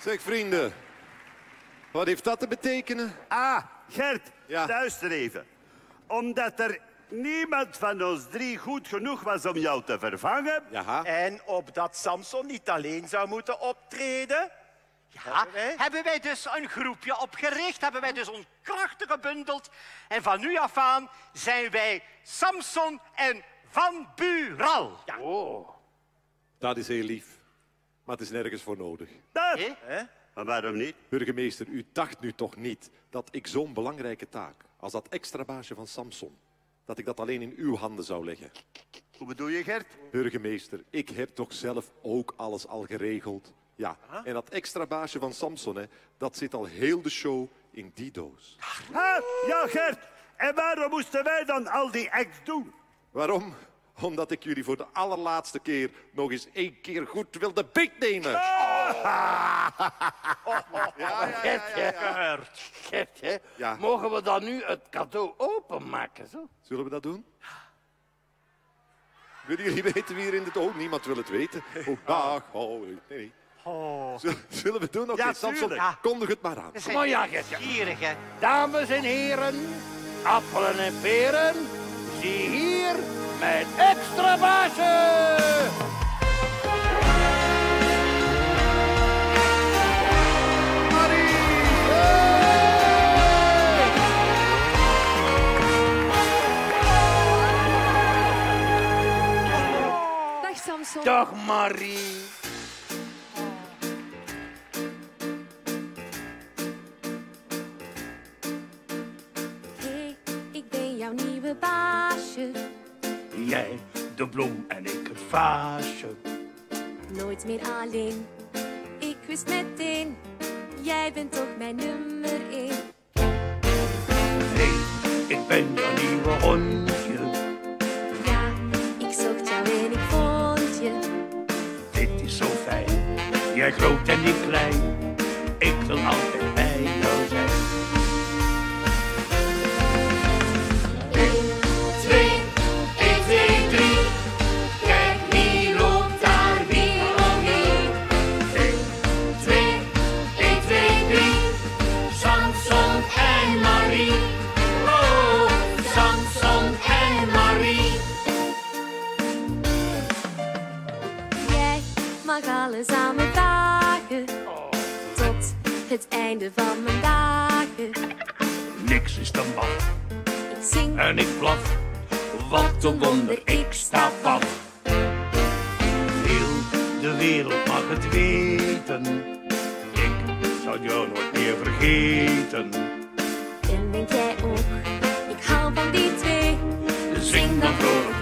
Zeg vrienden, wat heeft dat te betekenen? Ah, Gert, Ja. luister even. Omdat er niemand van ons drie goed genoeg was om jou te vervangen... Ja, En opdat Samson niet alleen zou moeten optreden... Ja, Hebben wij? hebben wij dus een groepje opgericht, hebben wij dus ons krachten gebundeld. En van nu af aan zijn wij Samson en Van Bural. Ja. dat is heel lief. Maar het is nergens voor nodig. Dat. Hé? Maar waarom niet? Burgemeester, u dacht nu toch niet dat ik zo'n belangrijke taak, als dat extra baasje van Samson, dat ik dat alleen in uw handen zou leggen? Hoe bedoel je, Gert? Burgemeester, ik heb toch zelf ook alles al geregeld? Ja, en dat extra baasje van Samson, hè, dat zit al heel de show in die doos. Ah, ja, Gert. En waarom moesten wij dan al die acts doen? Waarom? Omdat ik jullie voor de allerlaatste keer nog eens één keer goed wilde beetnemen. Gert, Gert, Gert, hè? Ja. Mogen we dan nu het cadeau openmaken? Zo? Zullen we dat doen? Willen jullie weten wie er in het... Oh, niemand wil het weten. Oh, dag. Oh, nee. Zullen- we het doen? Oké, Ja, Samson, tuurlijk. kondig het maar aan. Maar ja, Gert, ja. gierig, hè. Dames en heren, appelen en peren, zie hier mijn extra baasje. Dag Samson. Dag Marie. Hey, ik ben jouw nieuwe baasje. Jij de bloem en ik het vaasje. Nooit meer alleen. Ik wist meteen, jij bent toch mijn nummer één. Hey, ik ben jouw nieuwe hondje. Ja, ik zocht jou en ik vond je. Dit is zo fijn. Jij groot en ik klein. Alles aan vragen. Tot het einde van mijn dagen. Niks is te mat Ik zing en ik blaf. Wat een wonder, ik sta vast. Heel de wereld mag het weten. Ik zal jou nooit meer vergeten. en denk jij ook. Ik hou van die twee. Zing dan vrolijk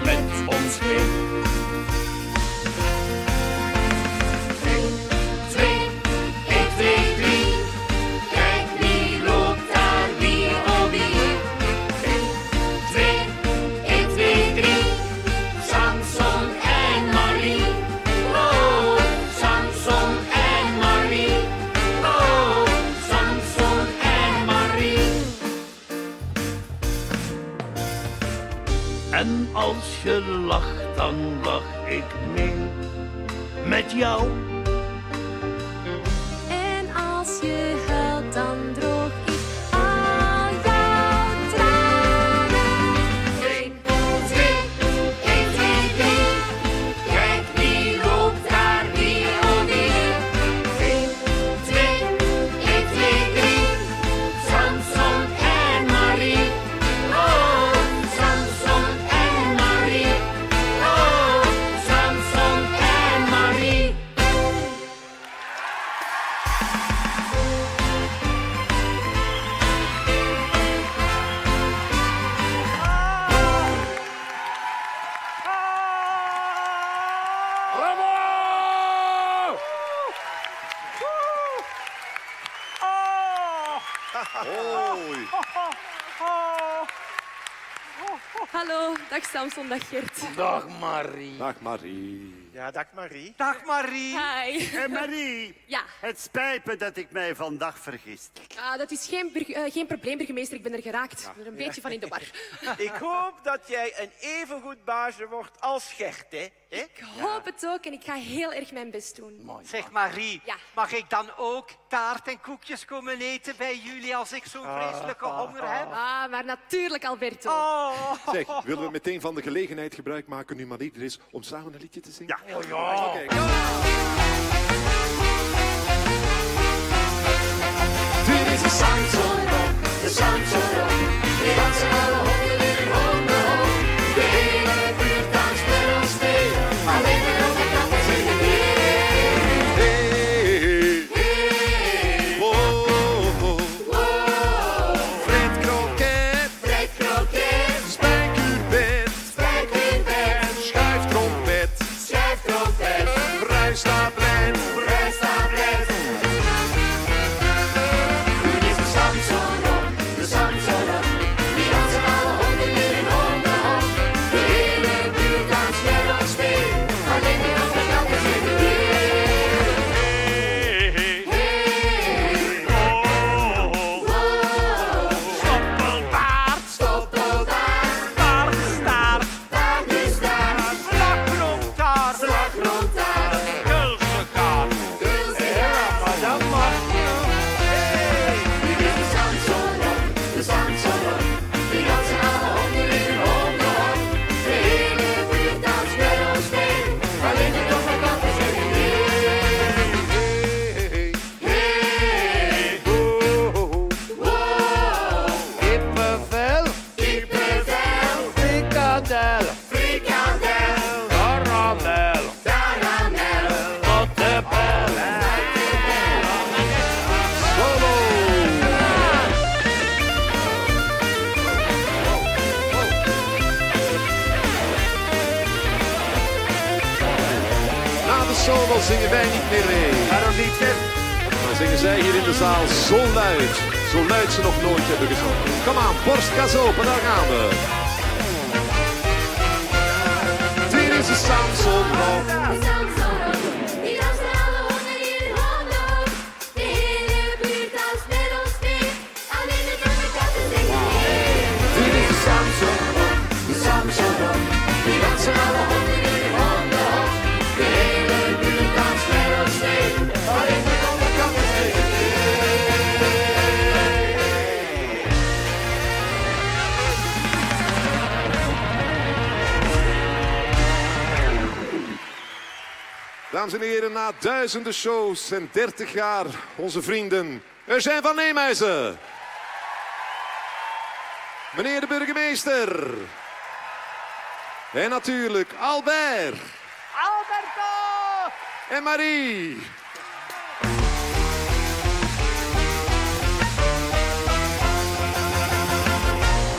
En als je lacht, dan lach ik mee. Met jou Hoi. Hallo, dag Samson, dag Gert. Dag Marie. Dag Marie. Ja, dag Marie. Dag Marie. Hi. En Marie, Ja, het spijt me dat ik mij vandaag vergist. ah, dat is geen, eh, geen probleem, burgemeester. Ik ben er geraakt. Ik ben er een beetje van in de war. Ik hoop dat jij een even goed baasje wordt als Gert, hè? Ik hoop het ook en ik ga heel erg mijn best doen. Zeg Marie, Ja. mag ik dan ook taart en koekjes komen eten bij jullie als ik zo'n vreselijke honger heb? Ah, maar natuurlijk, Alberto. Oh. Zeg, willen we meteen van de gelegenheid gebruik maken nu Marie er is om samen een liedje te zingen? Ja. Oké. Dit is de De solo zingen wij niet meer mee. Waarom niet, hè? Dan zingen zij hier in de zaal zo luid. Zo luid ze nog nooit hebben gezongen. Kom aan, borstkas open, daar gaan we. Dit is de Samson Rock. Dames en heren, na duizenden shows en 30 jaar onze vrienden Eugène van Neemuizen. Meneer de burgemeester. En natuurlijk Albert Alberto! en Marie.